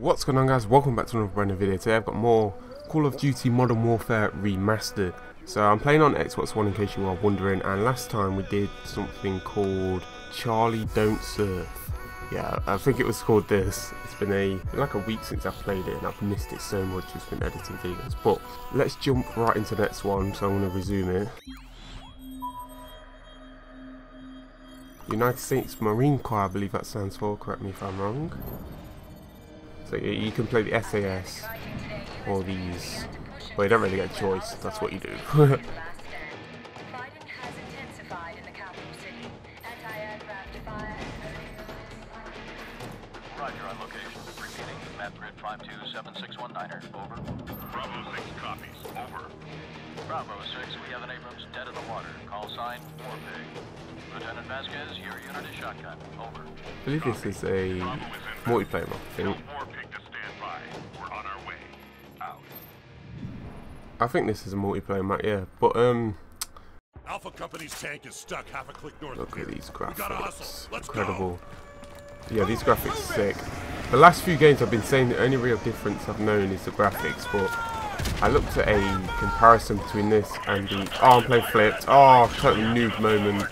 What's going on guys, welcome back to another brand new video. Today I've got more Call of Duty Modern Warfare Remastered. So I'm playing on Xbox One in case you are wondering and last time we did something called Charlie Don't Surf. Yeah, I think it was called this. It's been a like a week since I've played it and I've missed it so much just been editing videos. But let's jump right into the next one so I'm going to resume it. United States Marine Corps I believe that stands for, correct me if I'm wrong. So you can play the SAS or these. Well, you don't really get a choice. That's what you do. Roger on location. Repeating. Map grid 527619er. Over. Bravo 6 copies. Over. Bravo 6, we have an Abrams dead in the water. Call sign Warpig. Lieutenant Vasquez, your unit is shotgun. Over. I believe this is a multiplayer map, I think. Warpig to stand by. We're on our way. Out. I think this is a multiplayer map, yeah. But, um, Alpha Company's tank is stuck half a click north look of at these We gotta hustle. graphics. Let's Incredible. Yeah, these graphics are sick. The last few games I've been saying the only real difference I've known is the graphics, but I looked at a comparison between this and the... Oh, I'm playing flipped. Oh, total noob moment.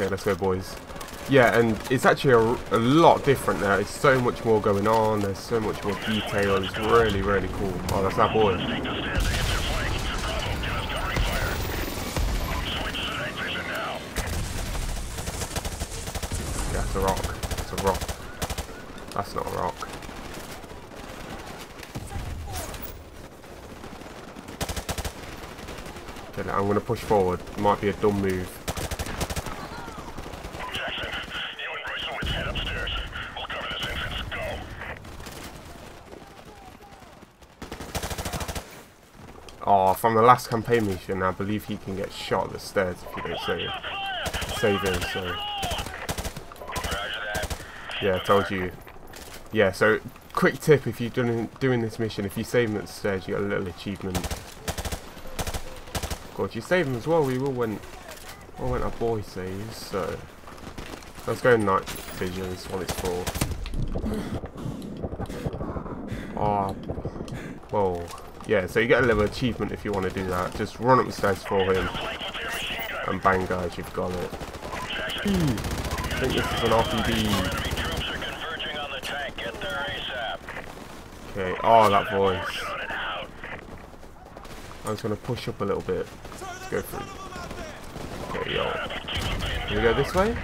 Okay, let's go, boys. Yeah, and it's actually a, a lot different now. There's so much more going on. There's so much more detail. It's really, really cool. Oh, that's our boy. Yeah, it's a rock. It's a rock. That's not a rock. Okay, I'm going to push forward. Might be a dumb move. Jackson, you and Grayson head upstairs. We'll cover this entrance. Go. Oh, from the last campaign mission, I believe he can get shot at the stairs if you don't save, save him. So, yeah, I told you. Yeah, so quick tip: if you're doing doing this mission, if you save him at the stairs, you get a little achievement. God, you save him as well. We all went, all went our boy saves. So let's go night vision. This one is for. Ah, oh, whoa. Yeah, so you get a little achievement if you want to do that. Just run up the stairs for him. And bang guys, you've got it. I think this is an RPD. Okay, oh that voice. I'm just gonna push up a little bit. Let's go through. Okay, yo. Can we go this way?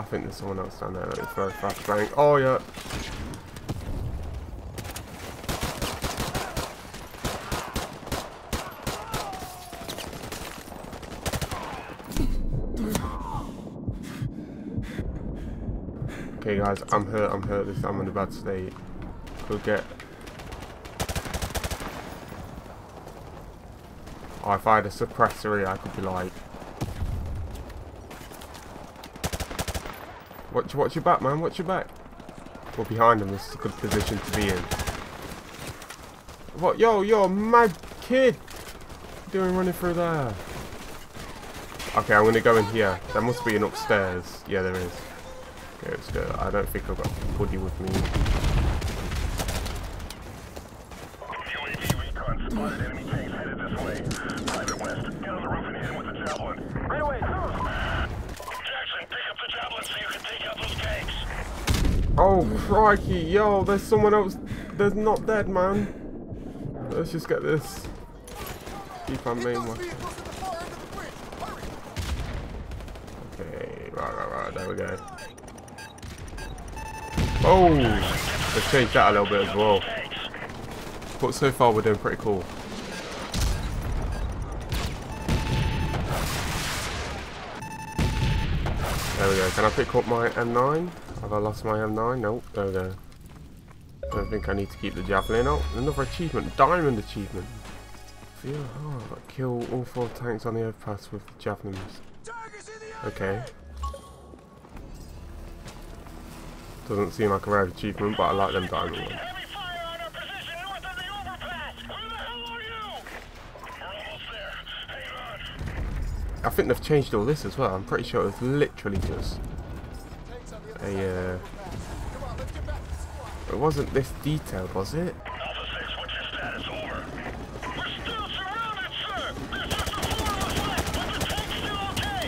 I think there's someone else down there. Let me throw fast bang. Oh yeah. Okay guys, I'm hurt, I'm hurt this I'm in a bad state. Could get Oh, if I had a suppressor here, I could be like Watch watch your back man, watch your back. Well behind him this is a good position to be in. What yo yo mad kid doing running through there? Okay, I'm gonna go in here. There must be an upstairs. Yeah there is. Okay, let's go. I don't think I've got Woody with me. Enemy tanks headed this way. Private West, get on the roof and hit him with the javelin. Right away, Jackson, pick up the javelin so you can take out those tanks. Oh, crikey. Yo, there's someone else. There's not dead, man. Let's just get this. Keep our main one. Okay, right, right, right. There we go. Oh, let's change that a little bit as well. But so far, we're doing pretty cool. There we go. Can I pick up my M9? Have I lost my M9? Nope, there we go. I don't think I need to keep the javelin out. Oh, another achievement, diamond achievement. Feel hard. Kill all four tanks on the overpass with the javelins. Okay. Doesn't seem like a rare achievement, but I like them diamond ones. I think they've changed all this as well. I'm pretty sure it's literally just a. Uh, it wasn't this detailed, was it? Alpha 6, what's your status? Over. We're still surrounded, sir! There's just the four of us left, but the tank's still okay!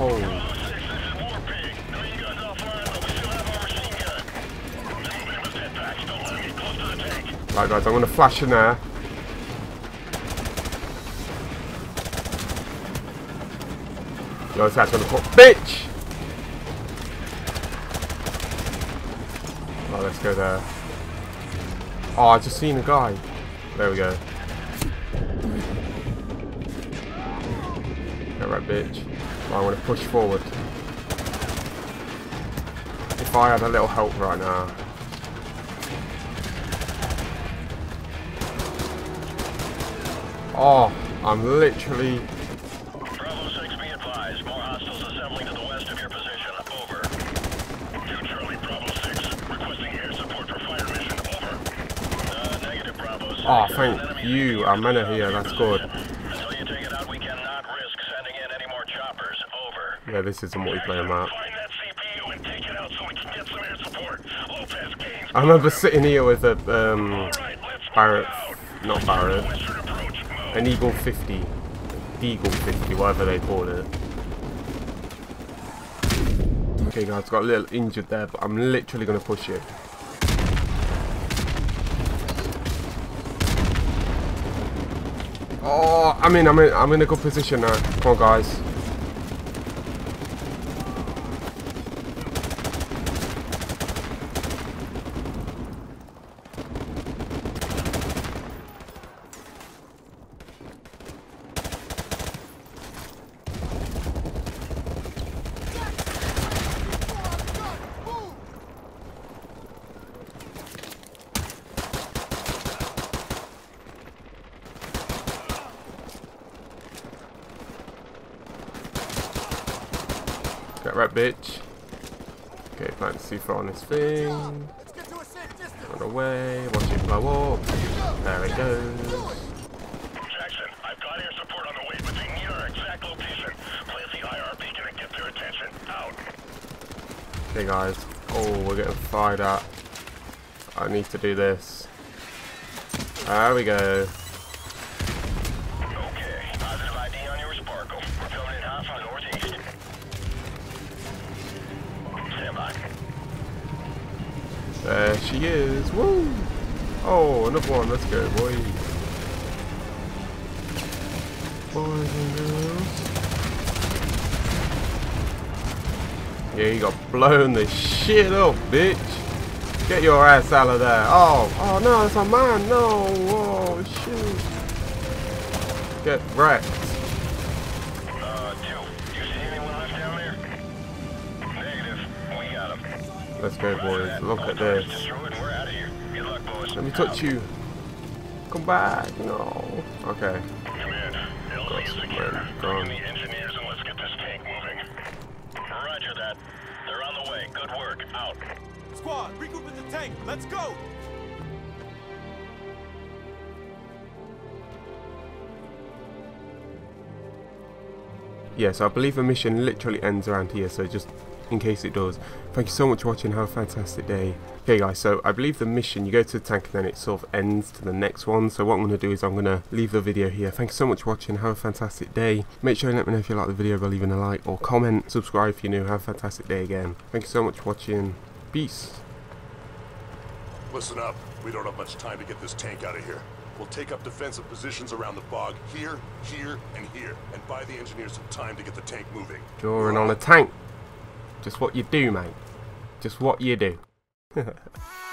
Over! Oh, Alpha 6, this is Warpig. Know you guys offline, but we still have our machine gun. Move in with head packs. Don't let them get close to the tank. right, guys. I'm gonna flash in there. Yo, that's gonna put bitch. Let's go there. Oh, I just seen a guy. There we go. Go right, bitch. I'm gonna push forward. If I had a little help right now. Oh, I'm literally. Bravo 6, be advised. More hostiles assembling to the west of your position. Over. Two Charlie, Bravo 6. Requesting air support for fire mission. Over. Uh, negative, Bravo 6. Oh, There's thank enemy you. security I'm in around here. your That's good. position. Until you take it out, we cannot risk sending in any more choppers. Over. Yeah, this is a multiplayer map. Find that ZPU and take it out so we can get some air support. Lopez gains. I remember sitting here with a um, Barrett, not Barrett, an Eagle 50, Deagle 50, whatever they call it. Okay, guys, got a little injured there, but I'm literally gonna push it. Oh, I'm in, I'm in, I'm in a good position now. Come on, guys. Get right, bitch. Okay, plant C4 on this thing. Run away, watch it blow up. There it goes. Jackson, I've got air support on the way, but they need our exact location. Plant the IR beacon get their attention. Out. Okay, guys. Oh, we're getting fired at. I need to do this. There we go. She is. Woo! Oh, another one. Let's go, boy. Boys and girls. Yeah, you got blown the shit up, bitch. Get your ass out of there. Oh, oh no, it's a man. No, oh shoot. Get wrecked. Let's go, boys. Look at this. Destroyed and we're out of here. Good luck, boys. Let me touch you. Come back. No. Okay. Come in. LZ some secure. men. Bring in the engineers and let's get this tank moving. Roger that. They're on the way. Good work. Out. Squad, regroup with the tank. Let's go. Yeah, so I believe the mission literally ends around here, so just in case it does. Thank you so much for watching, have a fantastic day. Okay guys, so I believe the mission, you go to the tank and then it sort of ends to the next one. So what I'm going to do is I'm going to leave the video here. Thank you so much for watching, have a fantastic day. Make sure you let me know if you like the video by leaving a like or comment. Subscribe if you're new, have a fantastic day again. Thank you so much for watching, peace. Listen up. We don't have much time to get this tank out of here. We'll take up defensive positions around the bog here, here, and here, and buy the engineers some time to get the tank moving. Drawing on a tank. Just what you do, mate. Just what you do.